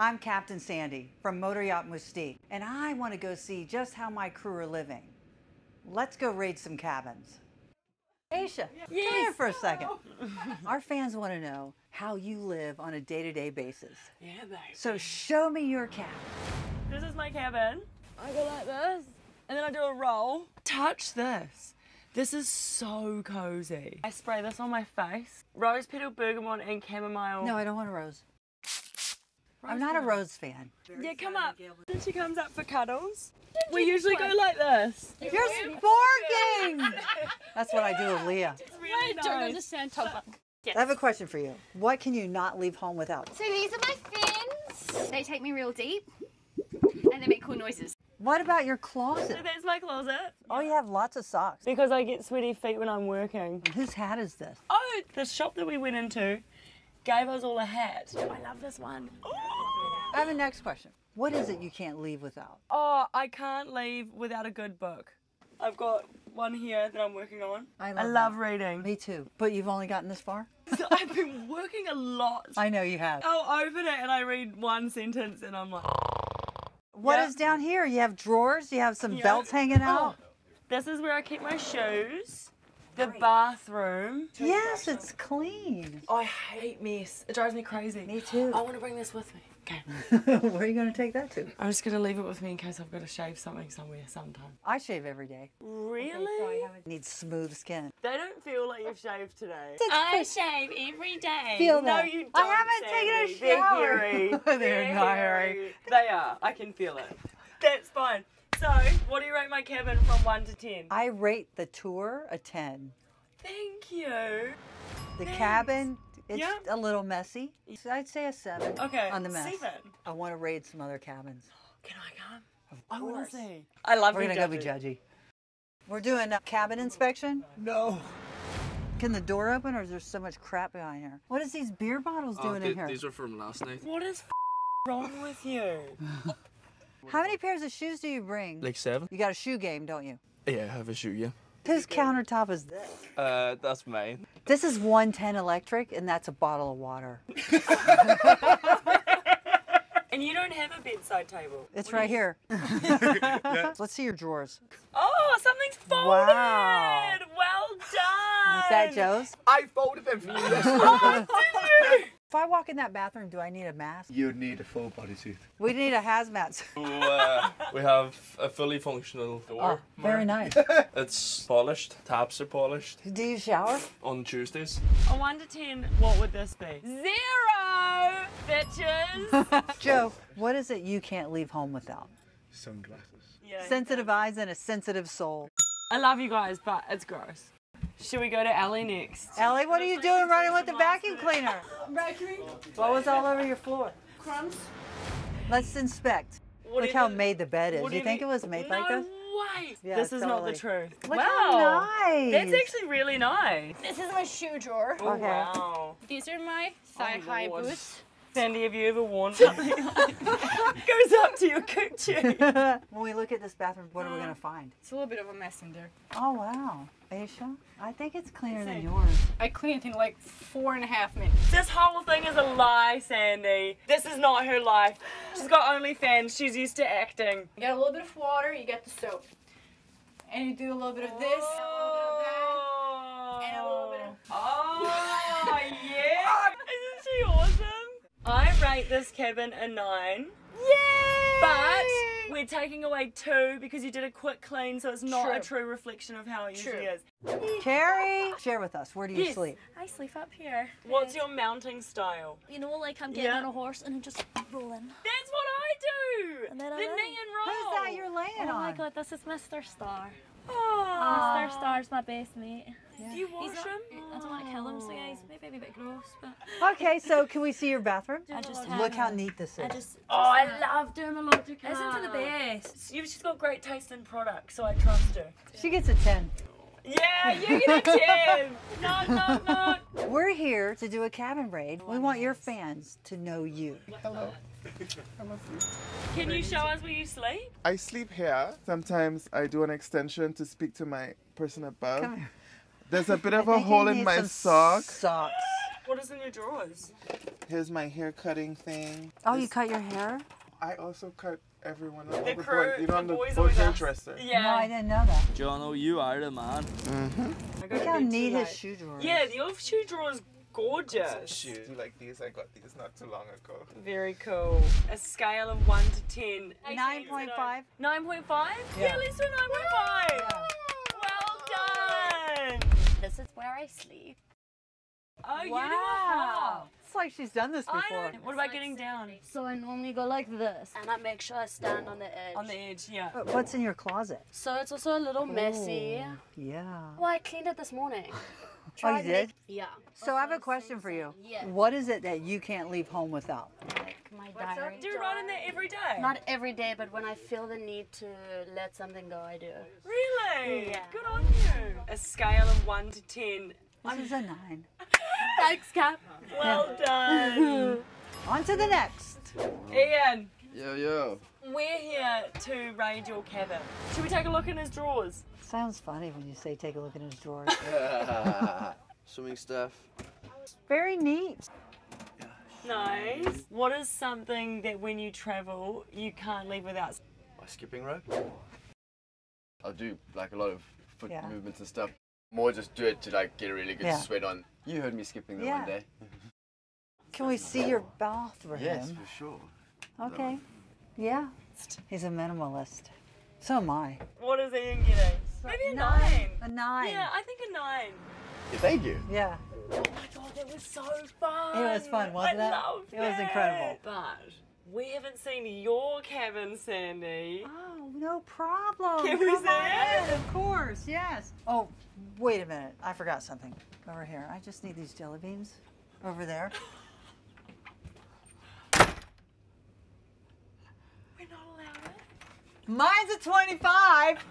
I'm Captain Sandy from Motor Yacht Mustique, and I want to go see just how my crew are living. Let's go raid some cabins. Aesha, come here for a second. Our fans want to know how you live on a day to day basis. Yeah, babe. So show me your cabin. This is my cabin. I go like this, and then I do a roll. Touch this. This is so cozy. I spray this on my face. Rose petal, bergamot, and chamomile. No, I don't want a rose. I'm not a rose fan. Yeah, come up. Then she comes up for cuddles. We usually go like this. You're sporking! That's what I do with Leah. Really I don't nice. understand Top I have a question for you. What can you not leave home without? So these are my fins. They take me real deep, and they make cool noises. What about your closet? So There's my closet. Oh, you have lots of socks. Because I get sweaty feet when I'm working. Whose hat is this? Oh, the shop that we went into gave us all a hat. I love this one. Oh, I have a next question. What is it you can't leave without? Oh, I can't leave without a good book. I've got one here that I'm working on. I I love love reading. Me too. But you've only gotten this far? So I've been working a lot. I know you have. I'll open it and I read one sentence and I'm like, What is down here? You have drawers, you have some Yeah. belts hanging oh, out. oh, this is where I keep my shoes. The bathroom. Yes, it's clean. Oh, I hate mess. It drives me crazy. Me too. I want to bring this with me. Okay. Where are you going to take that to? I'm just going to leave it with me in case I've got to shave something somewhere sometime. I shave every day. Really? i Need smooth skin. They don't feel like you've shaved today. I shave every day. Feel No, that. you don't. I haven't Sandy. taken a shower. They're hairy. They're not hairy. They are. I can feel it. That's fine. So, what do you rate my cabin from 1 to 10? I rate the tour a 10. Thank you. The Thanks. cabin, it's Yeah. a little messy. So I'd say a 7 Okay. on the mess. Seven. I want to raid some other cabins. Can I come? I want course. to see. I love We're you, going to go be judgy. We're doing a cabin inspection. No. Can the door open or is there so much crap behind here? What is these beer bottles Oh, doing in here? these are from last night. What is wrong with you? How many pairs of shoes do you bring? Like seven? You got a shoe game, don't you? Yeah, I have a shoe, yeah. Whose countertop is this? Uh, that's mine. This is 110 electric, and that's a bottle of water. And you don't have a bedside table. It's right here. Let's see your drawers. Oh, something's folded. Wow. Well done. Is that Joe's? I folded them for you Oh, did you? If I walk in that bathroom, do I need a mask? You'd need a full bodysuit. We need a hazmat suit. So, uh, we have a fully functional door. Oh, door. very nice. It's polished. Taps are polished Do you shower? on Tuesdays. A 1 to 10, what would this be? Zero, bitches. Joe, what is it you can't leave home without? Sunglasses. yeah. Sensitive eyes and a sensitive soul. I love you guys, but it's gross. Should we go to Ellie next? Ellie, what are you doing running with the vacuum cleaner? Vacuuming What was all over your floor? crumbs. Let's inspect. What Look how it? made the bed is. Do you think it was made no like this? way. Yeah, this is not the truth. Look wow. how nice. That's actually really nice. This is my shoe drawer. Oh, Okay. wow. These are my thigh-high Lord. boots. Sandy, have you ever worn something like goes up to your coochie? when we look at this bathroom, what are we going to uh, find? It's a little bit of a mess in there. Oh, wow. Aesha, I think it's cleaner than yours. I cleaned it in like four and a half minutes. this whole thing is a lie, Sandy. This is not her life. She's got OnlyFans. She's used to acting. You get a little bit of water, you get the soap. And you do a little bit of this, a little bit of that. and a little bit of- Oh, yeah. Isn't she awesome? I rate this cabin a nine. Yay! But we're taking away two because you did a quick clean, so it's not a True. true reflection of how it usually True. is. Carrie, share with us. Where do you Yes. sleep? I sleep up here. What's your mounting style? You know, like I'm getting Yeah. on a horse and I'm just rolling. That's what I do. And then the I knee run. and roll. Who's that you're laying Oh on? my god, this is Mr. Star. Ah. Oh. Mr. Star's my best mate. Do you wash He's not, him? Mm. I don't want to kill him, so yeah, he's maybe a bit gross, but Okay, so can we see your bathroom? I just Look how neat this is. I is. just. Oh, I love doing the laundry. Isn't it the best? You've just got great taste in products, so I trust her. She gets a 10. Yeah, you get a 10. no, no, no. We're here to do a cabin raid. We want your fans to know you. Hello. Can you show us where you sleep? I sleep here. Sometimes I do an extension to speak to my person above. Come here. There's a bit of a hole in my some sock. Socks. What is in your drawers? Here's my hair cutting thing. Oh, you cut your hair? I also cut everyone else. The the crew- boys. You know, the I'm the boys boys always ask- hairdresser. Yeah. No, I didn't know that. Jono, oh, you are the man. Mm-hmm. I Look gotta how neat his late. shoe drawer is. Yeah, your shoe drawer is gorgeous. Shoes like these, I got these not too long ago. Very cool. A scale of 1 to 10. 9.5. 9.5? Yeah. Yeah, let's do 9.5. where I sleep. Oh, you Wow. do It's like she's done this before. know. What about getting down? So I normally go like this, and I make sure I stand on the edge. On the edge, yeah. But What's in your closet? So it's also a little messy. Oh, yeah. Well, I cleaned it this morning. Oh, you did? make- yeah. So I have a question for you. Yeah. What is it that you can't leave home without? Like my diary. Do you write in there every day? Not every day, but when I feel the need to let something go, I do. Really? Yeah. Good on you. A scale of 1 to 10. This is a nine. Thanks, Cap. Well done. On to the next. Iain, Yo, yo. we're here to raid your cabin. Should we take a look in his drawers? Sounds funny when you say take a look in his drawers. Swimming stuff. Very neat. Nice. What is something that when you travel you can't leave without? My skipping rope. I'll do like a lot of foot Yeah. movements and stuff. More just do it to like get a really good Yeah. sweat on. You heard me skipping the Yeah. one day. Can we see your bathroom? Yes, for sure. Okay. Yeah. He's a minimalist. So am I. What is Iain getting? Maybe a nine. A nine. Yeah, I think a nine. Yeah, thank you. Yeah. Oh my god, that was so fun. It was fun, wasn't I it? Loved It was incredible. But we haven't seen your cabin, Sandy. Oh, no problem. Can we it? Of course, yes. Oh, wait a minute. I forgot something. Over here. I just need these jelly beans. Over there. We're not allowed it. Mine's a 25.